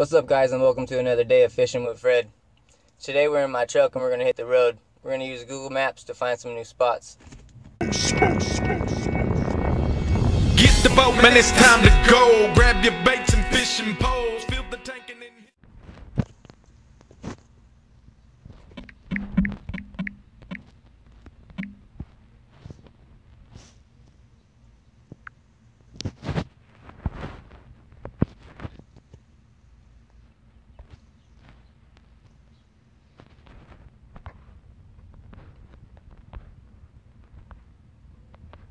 What's up guys and welcome to another day of fishing with Fred. Today we're in my truck and we're going to hit the road. We're going to use Google Maps to find some new spots. Get the boat, man, it's time to go. Grab your baits and fishing poles. Fill the tank and then...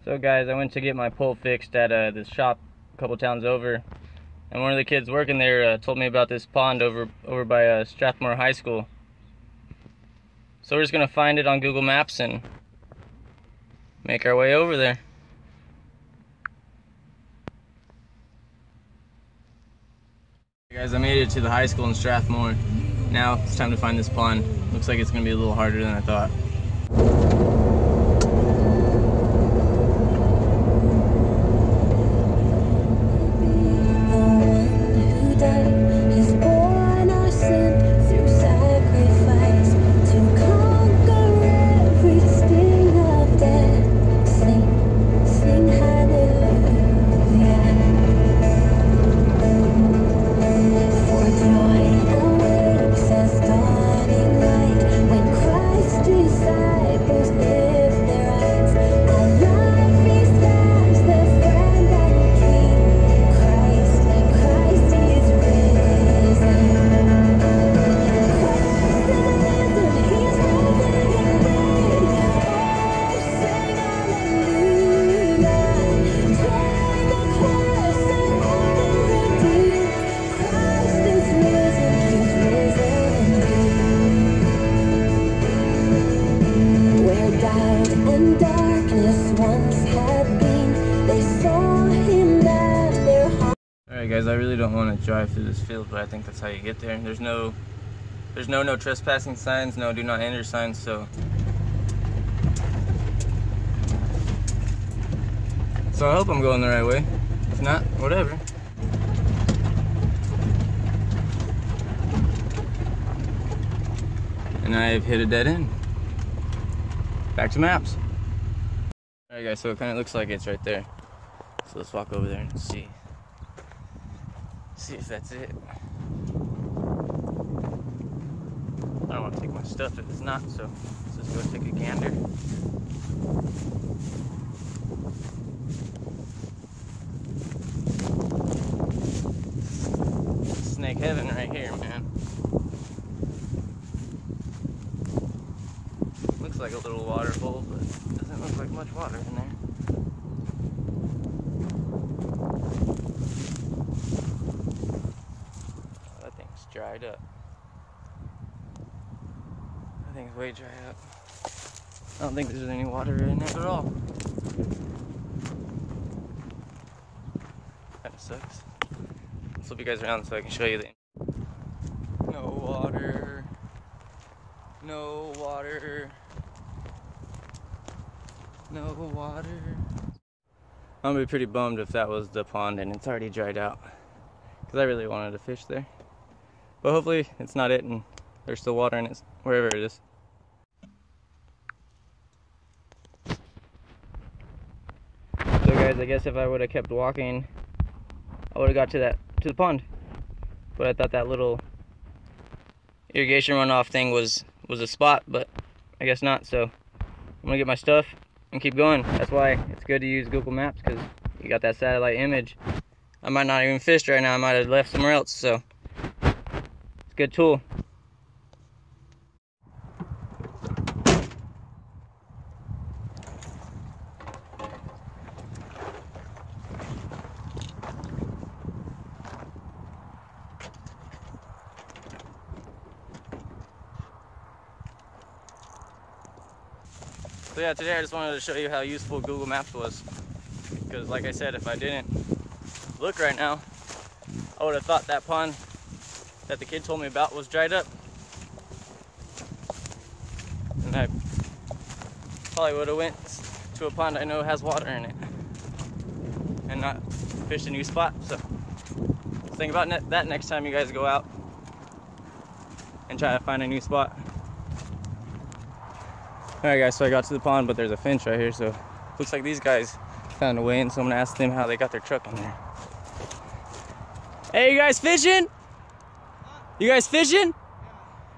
So guys, I went to get my pole fixed at uh, this shop a couple towns over. And one of the kids working there uh, told me about this pond over over by uh, Strathmore High School. So we're just gonna find it on Google Maps and make our way over there. Hey guys, I made it to the high school in Strathmore. Now it's time to find this pond. Looks like it's gonna be a little harder than I thought. Drive through this field, but I think that's how you get there. There's no there's no no trespassing signs, no do not enter signs, so So I hope I'm going the right way. If not, whatever. And I've hit a dead end. Back to maps. Alright guys, so it kinda looks like it's right there. So let's walk over there and see. That's it. I don't want to take my stuff if it's not, so let's just go take a gander. Snake heaven right here, man. Looks like a little water waterfall, but doesn't look like much water in there. Oh, that thing's dried up. That thing's way dried up. I don't think there's any water in it at all. Kinda sucks. Let's flip you guys around so I can show you the. No water. No water. No water. I'm gonna be pretty bummed if that was the pond and it's already dried out. Because I really wanted to fish there. But hopefully it's not it and there's still water in it wherever it is. So guys, I guess if I would have kept walking, I would have got to that to the pond. But I thought that little irrigation runoff thing was was a spot, but I guess not. So I'm gonna get my stuff and keep going. That's why it's good to use Google Maps because you got that satellite image. I might not even fished right now. I might have left somewhere else. So good tool. So yeah, today I just wanted to show you how useful Google Maps was. Because like I said, if I didn't look right now, I would have thought that pond that the kid told me about was dried up. And I probably would have went to a pond I know has water in it. And not fished a new spot, so think about that next time you guys go out and try to find a new spot. All right, guys. So I got to the pond, but there's a finch right here. So looks like these guys found a way in. So I'm gonna ask them how they got their truck in there. Hey, you guys fishing? You guys fishing?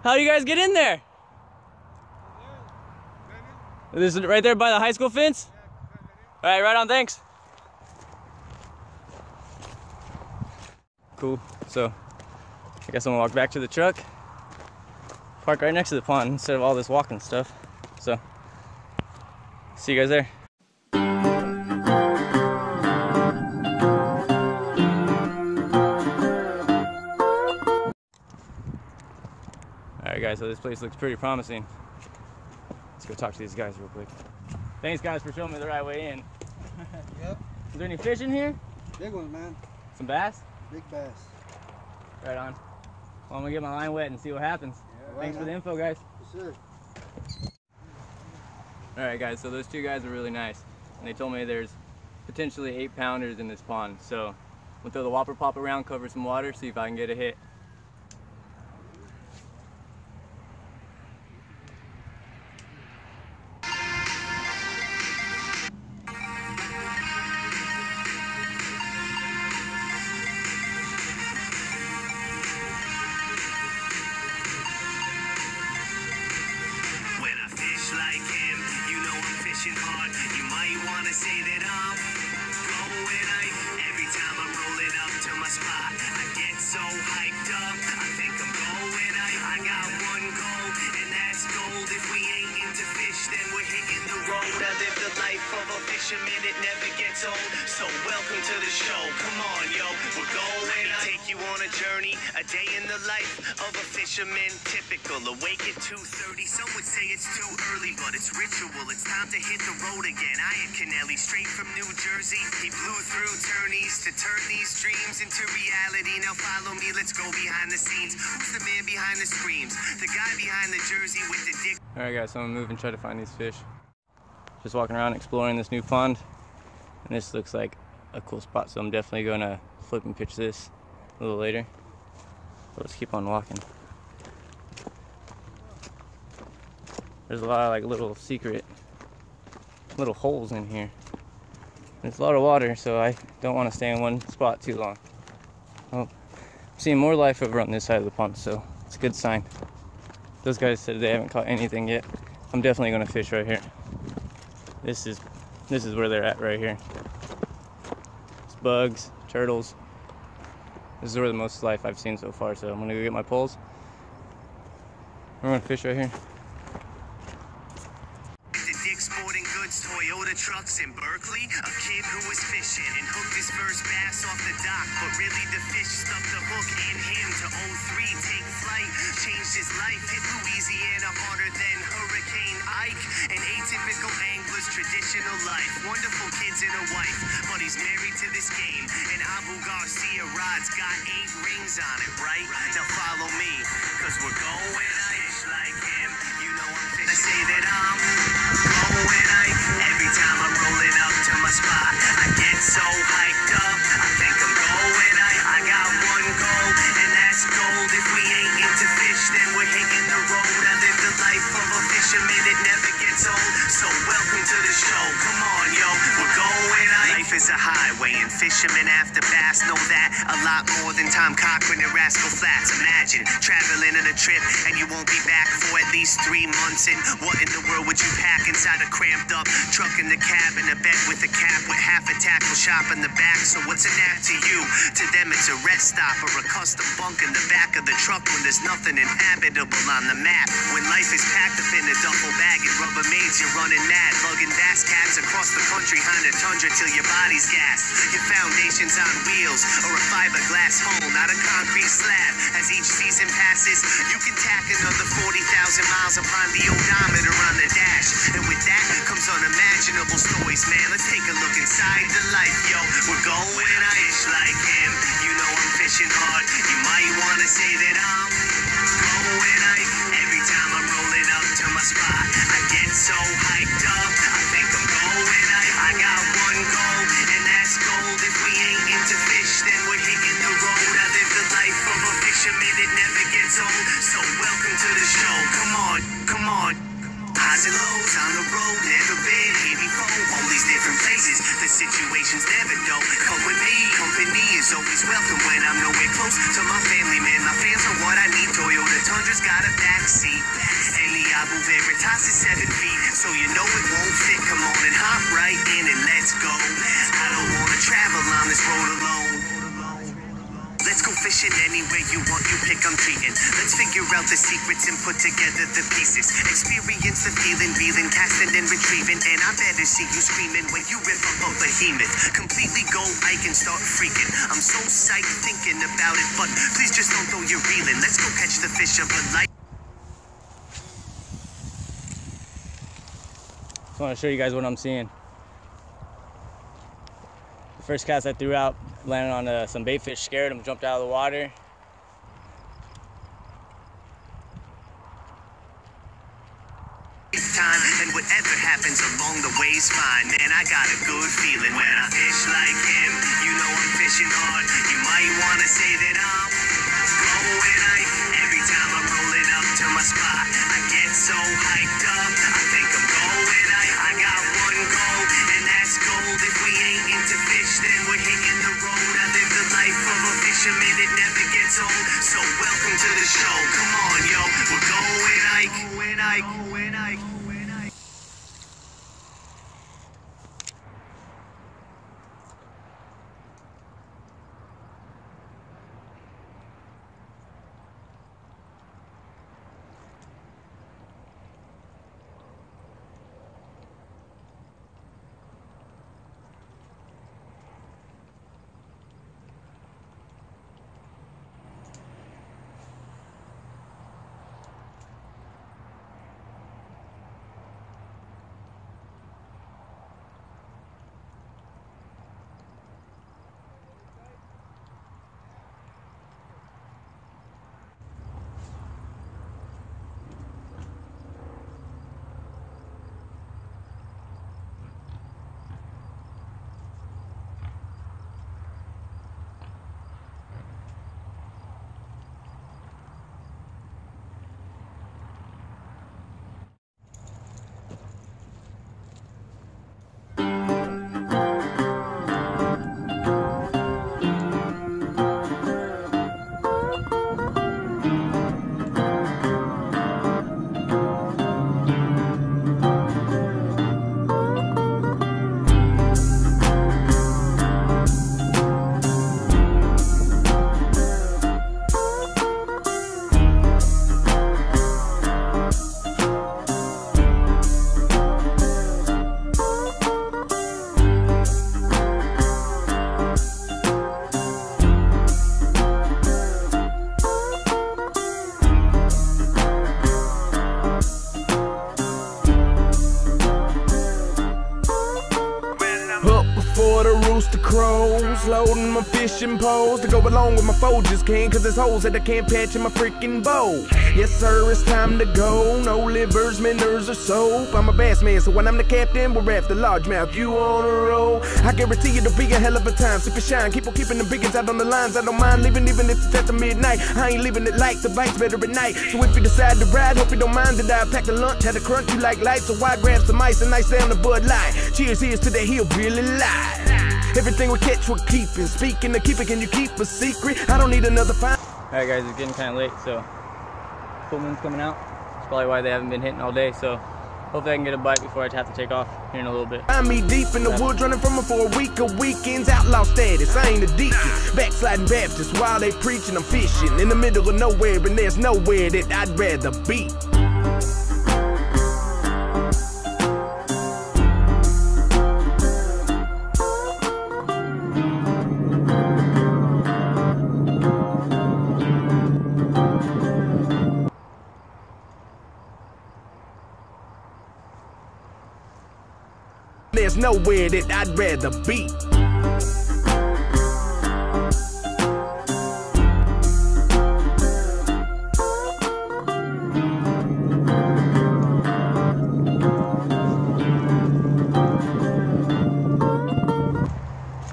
How do you guys get in there? This is right there by the high school fence? All right, right on, thanks. Cool, so I guess I'm gonna walk back to the truck, park right next to the pond instead of all this walking stuff. So, see you guys there. Guys, so this place looks pretty promising. Let's go talk to these guys real quick. Thanks, guys, for showing me the right way in. Yep. Is there any fish in here? Big one, man. Some bass? Big bass. Right on. Well, I'm gonna get my line wet and see what happens. Yeah, Thanks right for the info, guys. Yes, sir. All right, guys. So those two guys are really nice, and they told me there's potentially eight pounders in this pond. So I'm gonna throw the whopper plopper around, cover some water, see if I can get a hit. Fisherman, it never gets old. So welcome to the show. Come on, yo, we're going. Let me take you on a journey, a day in the life of a fisherman. Typical, awake at 2:30. Some would say it's too early, but it's ritual. It's time to hit the road again. I am Kennelly, straight from New Jersey. He blew through turnies to turn these dreams into reality. Now follow me, let's go behind the scenes. Who's the man behind the screams? The guy behind the jersey with the dick. All right, guys. So I'm and try to find these fish. Just walking around exploring this new pond, and this looks like a cool spot. So I'm definitely gonna flip and pitch this a little later. But let's keep on walking. There's a lot of like little secret little holes in here. There's a lot of water, so I don't want to stay in one spot too long. Oh, I'm seeing more life over on this side of the pond, so it's a good sign. Those guys said they haven't caught anything yet. I'm definitely gonna fish right here. This is this is where they're at right here. It's bugs, turtles. This is where the most life I've seen so far, so I'm gonna go get my poles. We're gonna fish right here. Toyota trucks in Berkeley. A kid who was fishing and hooked his first bass off the dock. But really, the fish stuck the hook in him to 03, take flight. Changed his life, hit Louisiana harder than Hurricane Ike. An atypical angler's traditional life. Wonderful kids and a wife, but he's married to this game. And Abu Garcia rod's got eight rings on it, right? Now follow me, cause we're going fish like him. You know I'm fishing. I say that I'm going hype. Every time I'm rolling up to my spot, I get so hyped up. I think I'm going hype. I got one goal, and that's gold. If we ain't into fish, then we're hitting the road. I live the life of a fisherman, it never gets old. So Life is a highway, and fishermen after bass know that a lot more than Tom Cochrane and Rascal Flatts. Imagine traveling on a trip, and you won't be back for at least three months. And what in the world would you pack inside a cramped up truck in the cab in a bed with a cap with half a tackle shop in the back? So what's a nap to you? To them, it's a rest stop or a custom bunk in the back of the truck when there's nothing inhabitable on the map. When life is packed up in a duffel bag and rubber maids, you're running mad, lugging bass cats across the country, behind a tundra till your body's gassed. Your foundation's on wheels or a fiberglass home, not a concrete slab. As each season passes, you can tack another 40,000 miles upon the odometer on the dash. And with that comes unimaginable stories, man. Let's take a look inside the life, yo. We're going fish like him. You know I'm fishing hard. You might wanna say that I'm going hype. Every time I'm rolling up to my spot, I get so situations never with me, company is always welcome when I'm nowhere close to my family, man. My fans are what I need. Toyota Tundra's got a backseat. Eliabu Veritas is seven feet, so you know it won't Let's anywhere you want, you pick, I'm treating. Let's figure out the secrets and put together the pieces. Experience the feeling, feeling, casting and retrieving. And I better see you screaming when you rip up a behemoth. Completely go, I can start freaking. I'm so psyched thinking about it, but please just don't throw your reeling. Let's go catch the fish of a life. Just want to show you guys what I'm seeing. The first cast I threw out landed on uh, some bait fish, scared them, jumped out of the water. time and whatever happens along the way's fine. Man i got a good feeling when i fish like him. You know i'm fishing hard. You might want to say that i'm I, every time i'm rolling up to my spot i get so hyped rooster crows, loading my fishing poles to go along with my Folgers can, cause there's holes that I can't patch in my freaking bowl. Yes, sir, it's time to go. No livers, minnows, or soap. I'm a bass man, so when I'm the captain, we're after largemouth. You on a roll? I guarantee it'll be a hell of a time. And shine, keep on keeping the biggins out on the lines. I don't mind leaving, even if it's after midnight. I ain't leaving it light, the bite's better at night. So if you decide to ride, hope you don't mind that I packed a lunch, had a crunch, you like light, so I grab some ice and ice down the Bud Light. Cheers, here's to the hillbilly life. Everything we catch, we're keeping. Speaking of keeping, can you keep a secret? I don't need another fine. Alright guys, it's getting kind of late, so full moon's coming out. That's probably why they haven't been hitting all day, so hopefully I can get a bite before I have to take off here in a little bit. Find me deep in the woods, running from them for a week of weekends. Outlaw status, I ain't a deacon. Backsliding Baptist while they preaching, I'm fishing in the middle of nowhere, and there's nowhere that I'd rather be. Nowhere that I'd rather be.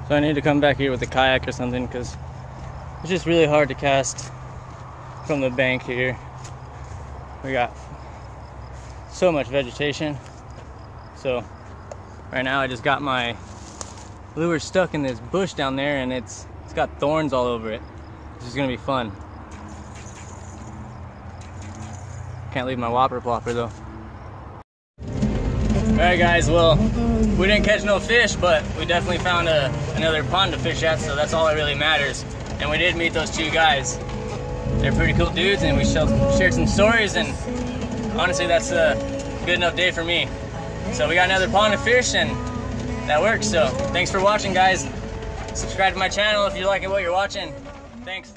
So I need to come back here with a kayak or something because it's just really hard to cast from the bank here. We got so much vegetation. So right now I just got my lure stuck in this bush down there and it's it's got thorns all over it. This is gonna be fun. Can't leave my whopper plopper though. Alright guys, well, we didn't catch no fish, but we definitely found a, another pond to fish at, so that's all that really matters. And we did meet those two guys. They're pretty cool dudes, and we shared some stories, and honestly, that's a good enough day for me. So we got another pond of fish, and that works. So thanks for watching, guys. Subscribe to my channel if you're liking what you're watching. Thanks.